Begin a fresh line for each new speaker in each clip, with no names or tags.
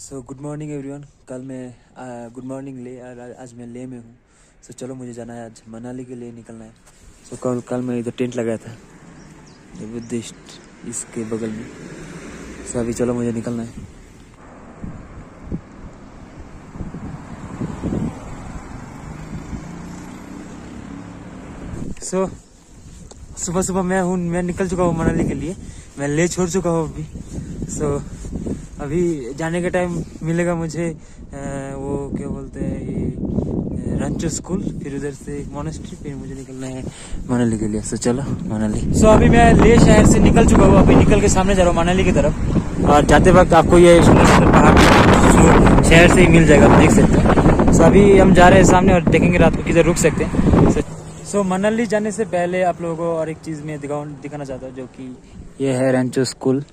So good morning everyone कल मैं good morning ले आज मैं ले में हूँ। सो so, चलो मुझे जाना है आज मनाली के लिए निकलना है। सो so, कल कल मैं इधर टेंट लगाया था। बुद्धिस्ट इसके बगल में। सो so, अभी चलो मुझे निकलना है। सो so, सुबह सुबह मैं हूँ मैं निकल चुका हूँ मनाली के लिए। मैं ले छोड़ चुका हूँ अभी। सो अभी जाने के टाइम मिलेगा मुझे वो क्या बोलते हैं ये रंचो स्कूल, फिर उधर से मोनेस्ट्री फिर मुझे निकलना है मनाली के लिए। सो चलो, मनाली। सो अभी मैं ले शहर से निकल चुका हूँ, अभी निकल के सामने जा रहा हूँ, मनाली की तरफ़। और जाते वक्त आपको ये पहाड़ शहर से ही मिल जाएगा, आप देख सकते हैं। सो अभी हम जा रहे हैं सामने और देखेंगे रात को किधर रुक सकते हैं। सो सो मनाली जाने से पहले आप लोगों को और एक चीज़ मैं दिखाऊँ दिखाना चाहता हूँ जो कि ये है रेंचो स्कूल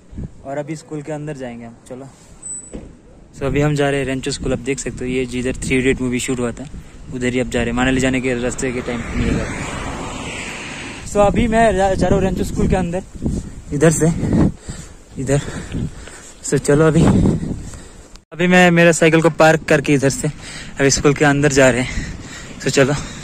और अभी स्कूल के अंदर जाएँगे हम चलो। सो so, अभी हम जा रहे हैं रेंचो स्कूल आप देख सकते हो ये जिधर थ्री इडियट मूवी शूट हुआ था उधर ही अब जा रहे हैं। मनाली जाने के रास्ते के टाइम मिलेगा। सो अभी मैं जा जा रहा हूँ रेंचो स्कूल के अंदर इधर से इधर। सो so, चलो अभी। अभी मैं मेरा साइकिल को पार्क करके इधर से अभी स्कूल के अंदर जा रहे हैं। सो so, चलो।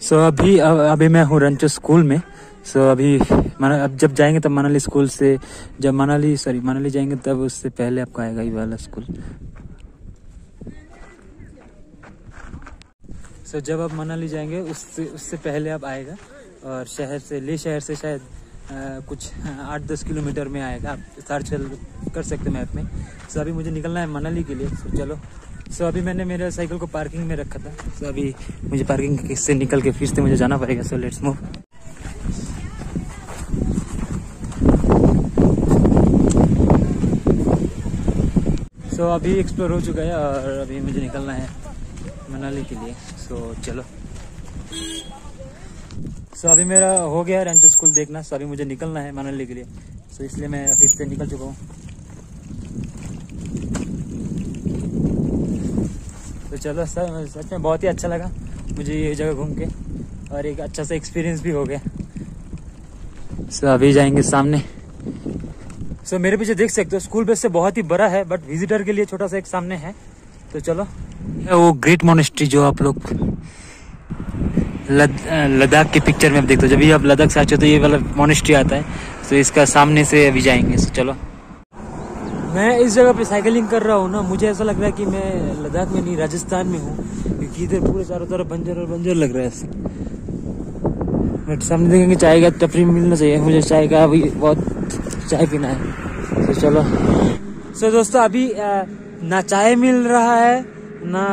सो so, अभी अभी मैं हूँ रंचो स्कूल में। सो so, अभी अब जब जाएँगे तब मनाली स्कूल से जब मनाली सॉरी मनाली जाएँगे तब उससे पहले आपको आएगा ये वाला स्कूल सो so, जब आप मनाली जाएँगे उससे उससे पहले आप आएगा और शहर से ले शहर से शायद अ, कुछ आठ दस किलोमीटर में आएगा। आप सर्च कर सकते मैप में। सो so, अभी मुझे निकलना है मनाली के लिए। सो so, चलो। सो अभी मैंने मेरे साइकिल को पार्किंग में रखा था। सो अभी मुझे पार्किंग से निकल के फिर से मुझे जाना पड़ेगा। सो लेट्स मूव सो अभी एक्सप्लोर हो चुका है और अभी मुझे निकलना है मनाली के लिए। सो चलो। सो अभी मेरा हो गया रेंचो स्कूल देखना। सो अभी मुझे निकलना है मनाली के लिए। सो इसलिए मैं फिर से निकल चुका हूँ। तो चलो सर सच में बहुत ही अच्छा लगा मुझे ये जगह घूम के और एक अच्छा सा एक्सपीरियंस भी हो गया। सो अभी जाएँगे सामने। सो मेरे पीछे देख सकते हो स्कूल बस से बहुत ही बड़ा है बट विजिटर के लिए छोटा सा एक सामने है। तो चलो। वो ग्रेट मोनेस्ट्री जो आप लोग लद, लद्दाख के पिक्चर में आप देखते हो जब भी आप लद्दाख से आते हो तो ये वाला मोनेस्ट्री आता है। तो इसका सामने से अभी जाएँगे। सो चलो। मैं इस जगह पे साइकिलिंग कर रहा हूँ ना, मुझे ऐसा लग रहा है कि मैं लद्दाख में नहीं, राजस्थान में हूँ, क्योंकि इधर पूरे चारों तरफ़ बंजर और बंजर लग रहा है बट सामने देखेंगे, चाय का टपरी मिलना चाहिए, मुझे चाय का अभी बहुत चाय पीना है। तो चलो। सो दोस्तों, अभी ना चाय मिल रहा है, ना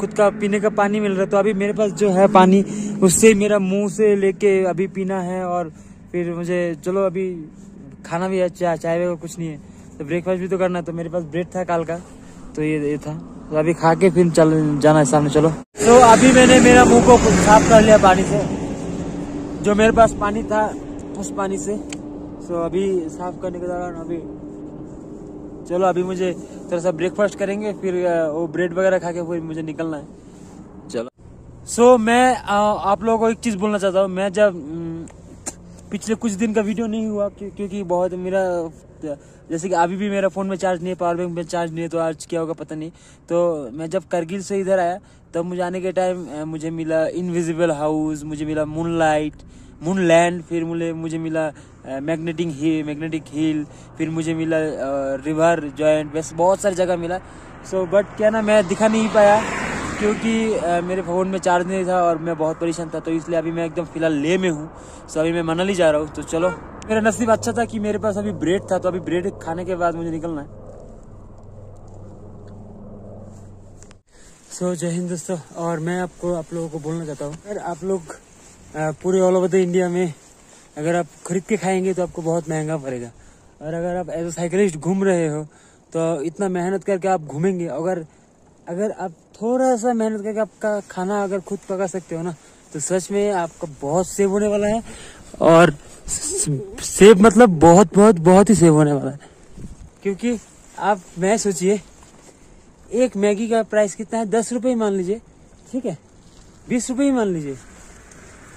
खुद का पीने का पानी मिल रहा है। तो अभी मेरे पास जो है पानी, उससे मेरा मुँह से लेके अभी पीना है और फिर मुझे, चलो अभी खाना भी है, चाय चाय वगैरह कुछ नहीं है। तो ब्रेकफास्ट भी तो करना है तो मेरे पास ब्रेड था काल का तो ये ये था। तो अभी खा के फिर चल जाना है सामने चलो। तो अभी मैंने मेरा मुँह को साफ़ कर लिया पानी से। जो मेरे पास पानी था उस पानी से। सो अभी साफ़ करने के दौरान अभी चलो अभी मुझे थोड़ा सा ब्रेकफास्ट करेंगे फिर वो ब्रेड वगैरह खा के फिर मुझे निकलना है। चलो। सो so, मैं आप लोगों को एक चीज़ बोलना चाहता हूँ। मैं जब पिछले कुछ दिन का वीडियो नहीं हुआ क्यों- क्योंकि बहुत मेरा जैसे कि अभी भी मेरा फ़ोन में चार्ज नहीं है पावर बैंक में चार्ज नहीं है तो आज क्या होगा पता नहीं। तो मैं जब करगिल से इधर आया, तब मुझे आने के टाइम मुझे मिला इनविजिबल हाउस मुझे मिला मून लाइट मून लैंड फिर मुझे मुझे मिला मैग्नेटिक हिल मैग्नेटिक हिल फिर मुझे मिला रिवर जॉइंट वैसे बहुत सारी जगह मिला। सो बट क्या ना, मैं दिखा नहीं पाया। क्योंकि मेरे फ़ोन में चार्ज नहीं था और मैं बहुत परेशान था तो इसलिए अभी मैं एकदम फ़िलहाल ले में हूँ। सो अभी मैं मनाली जा रहा हूँ तो चलो। मेरा नसीब अच्छा था कि मेरे पास अभी ब्रेड था तो अभी ब्रेड खाने के बाद मुझे निकलना है। सो जय हिंद दोस्तों, और मैं आपको, आप लोगों को बोलना चाहता हूँ। अगर आप लोग पूरे ऑल ओवर द इंडिया में, अगर आप खरीद के खाएँगे तो आपको बहुत महँगा पड़ेगा। और अगर आप एज अ साइकिलिस्ट घूम रहे हो तो इतना मेहनत करके आप घूमेंगे, अगर अगर आप थोड़ा सा मेहनत करके आपका खाना अगर खुद पका सकते हो ना तो सच में आपका बहुत सेव होने वाला है। और सेव मतलब बहुत बहुत बहुत ही सेव होने वाला है। क्योंकि आप, मैं सोचिए, एक मैगी का प्राइस कितना है? दस रुपये मान लीजिए, ठीक है? बीस रुपये ही मान लीजिए।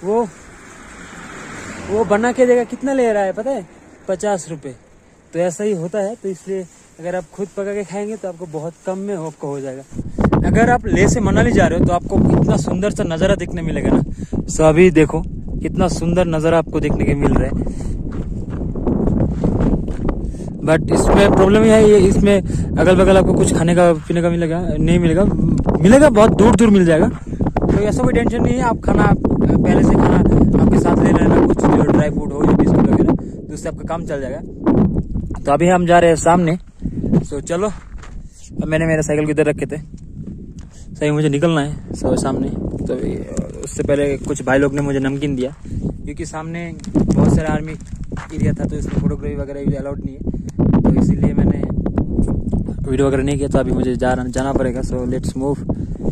वो वो बना के देगा, कितना ले रहा है पता है? पचास रुपये तो ऐसा ही होता है तो इसलिए अगर आप खुद पका के खाएँगे तो आपको बहुत कम में आपको हो जाएगा। अगर आप ले से मनाली जा रहे हो तो आपको इतना सुंदर सा नज़ारा देखने मिलेगा ना। सो अभी देखो, कितना सुंदर नज़ारा आपको देखने के मिल रहा है। बट इसमें प्रॉब्लम यह है, ये इसमें अगल बगल आपको कुछ खाने का, पीने का मिलेगा, नहीं मिलेगा। मिलेगा, बहुत दूर दूर मिल जाएगा। तो ऐसा कोई टेंशन नहीं है, आप खाना पहले से खाना आपके साथ ले लेना, कुछ ड्राई फ्रूट हो या बिस्कुट वगैरह तो उससे आपका काम चल जाएगा। तो अभी हम जा रहे हैं सामने। सो चलो। अब मैंने मेरे साइकिल को इधर रखे थे? सही मुझे निकलना है। सो सामने। तो उससे पहले कुछ भाई लोग ने मुझे नमकीन दिया। क्योंकि सामने बहुत सारा आर्मी एरिया था तो इसमें फोटोग्राफी वगैरह अलाउड नहीं है। तो इसीलिए मैंने वीडियो वगैरह नहीं किया तो अभी मुझे जा, जाना पड़ेगा। सो लेट्स मूव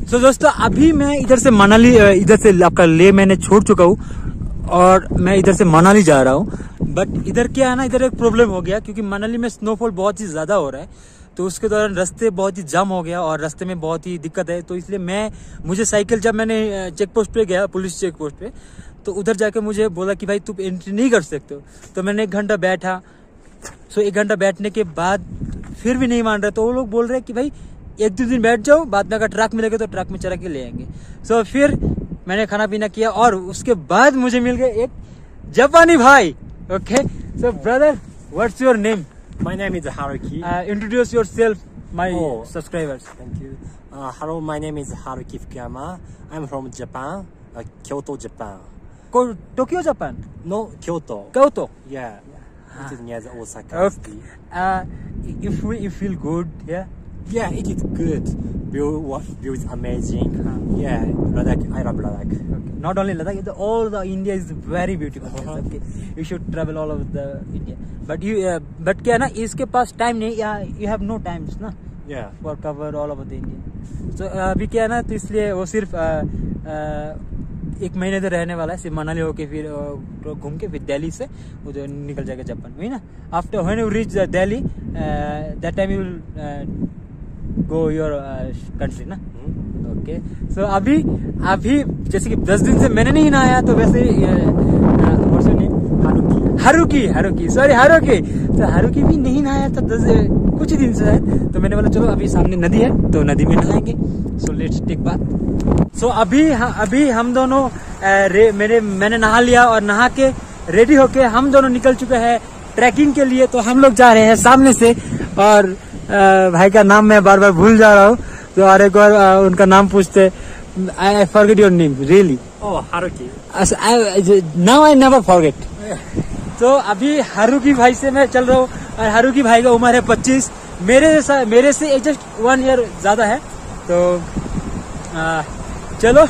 सो दोस्तों अभी मैं इधर से मनाली इधर से आपका ले मैंने छोड़ चुका हूँ। और मैं इधर से मनाली जा रहा हूँ। बट इधर क्या है ना, इधर एक प्रॉब्लम हो गया, क्योंकि मनाली में स्नोफॉल बहुत ही ज़्यादा हो रहा है तो उसके दौरान रास्ते बहुत ही जाम हो गया और रास्ते में बहुत ही दिक्कत है। तो इसलिए मैं, मुझे साइकिल जब मैंने चेक पोस्ट पे गया पुलिस चेक पोस्ट पे तो उधर जाके मुझे बोला कि भाई तुम एंट्री नहीं कर सकते हो। तो मैंने एक घंटा बैठा। सो एक घंटा बैठने के बाद फिर भी नहीं मान रहे तो वो लोग बोल रहे हैं कि भाई, एक दो दिन बैठ जाओ, बाद में अगर ट्रक मिलेगा तो ट्रक में चला के ले आएँगे। सो फिर मैंने खाना पीना किया और उसके बाद मुझे मिल गया एक जापानी भाई। Okay, so brother, what's your name?
My name is Haruki.
Uh, introduce yourself, my
oh,
subscribers.
Thank you. Uh, hello, my name is Haruki Fukuyama. I'm from Japan, uh, Kyoto, Japan.
Go Tokyo, Japan?
No, Kyoto.
Kyoto?
Yeah.
yeah.
It is near the Osaka
okay. Uh, if we feel good, yeah?
Yeah, it is good. View, wa- view is amazing.
Ah.
Yeah, Ladakh. I love Ladakh.
Okay. Not only Ladakh, all the India is very beautiful.
Uh-huh.
Okay. You should travel all over the India. But you, uh, but क्या है ना इसके पास time नहीं या you have no times ना
Yeah.
for cover all over the India. So uh, अभी क्या है ना तो इसलिए वो सिर्फ़ uh, uh, एक महीने तो रहने वाला है सिर्फ़ मनाली होके फिर uh, तो घूम के फिर दिल्ली से वो जो निकल जाएगा जापान वही ना after when you reach Delhi that time you go your country ना? ओके सो अभी अभी जैसे कि दस दिन से मैंने नहीं नहाया तो वैसे. हारुकी हारुकी सॉरी हारुकी तो हारुकी भी नहीं नहाया था दस कुछ ही दिन से शायद तो मैंने बोला चलो अभी सामने नदी है तो नदी में नहाएँगे। सो लेट्स टेक बात सो अभी अभी हम दोनों रे, मेरे मैंने नहा लिया और नहा के रेडी होके हम दोनों निकल चुके हैं ट्रैकिंग के लिए। तो हम लोग जा रहे हैं सामने से और भाई का नाम मैं बार बार भूल जा रहा हूँ। तो और एक बार उनका नाम पूछते I forget your
name really
now I never forget तो अभी हारुकी भाई से मैं चल रहा हूँ। और हारुकी भाई का उम्र है पच्चीस। मेरे जैसा मेरे से जस्ट वन ईयर ज़्यादा है। तो आ, चलो।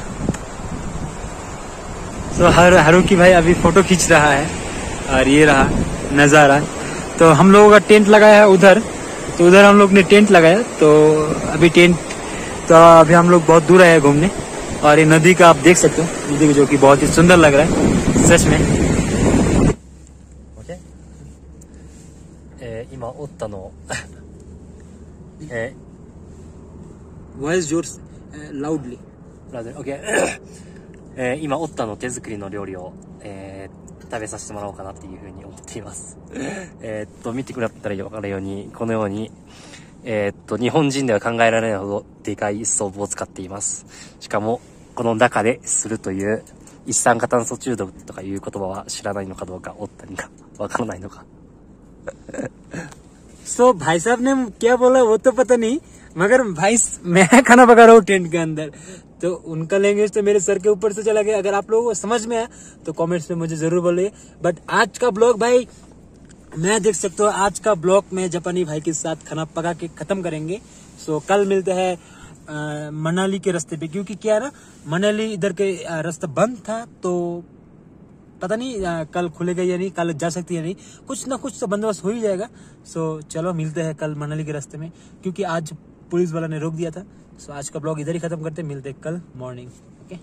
तो हर हारुकी भाई अभी फ़ोटो खींच रहा है। और ये रहा नज़ारा। तो हम लोगों का टेंट लगाया है उधर। तो उधर हम लोग ने टेंट लगाया तो अभी टेंट तो अभी हम लोग बहुत दूर आए हैं घूमने और ये नदी का आप देख सकते हो नदी जो कि बहुत ही सुंदर लग रहा है सच में
Okay. えー今折ったのえ
वॉइस जोर लाउडली
ー、ラズ OK えー、今、オッタの手作りの料理を、えー、食べさせてもらおうかなっていうふうに思っています。え？っと、見てくださったらわかるように、このように、えっと、日本人では考えられないほどでかい一層を使っています。しかも、この中でするという、一酸化炭素中毒とかいう言葉は知らないのかどうか、おったにか、わからないのか。
そうバイサブネム、キャボ क्या बोला वो バイス、メアカナバガ मगर भाई तो उनका लैंग्वेज तो मेरे सर के ऊपर से चला गया। अगर आप लोगों को समझ में आया तो कमेंट्स में मुझे ज़रूर बोलिए। बट आज का ब्लॉग भाई मैं देख सकता हूँ आज का ब्लॉग में जापानी भाई के साथ खाना पका के खत्म करेंगे। सो कल मिलते हैं मनाली के रास्ते पे। क्योंकि क्या ना मनाली इधर के रास्ता बंद था तो पता नहीं अ, कल खुलेगा या नहीं कल जा सकती है नहीं। कुछ ना कुछ तो बंदोबस्त हो ही जाएगा। सो चलो मिलते हैं कल मनाली के रास्ते में। क्योंकि आज पुलिस वाला ने रोक दिया था। सो आज का ब्लॉग इधर ही खत्म करते मिलते कल मॉर्निंग ओके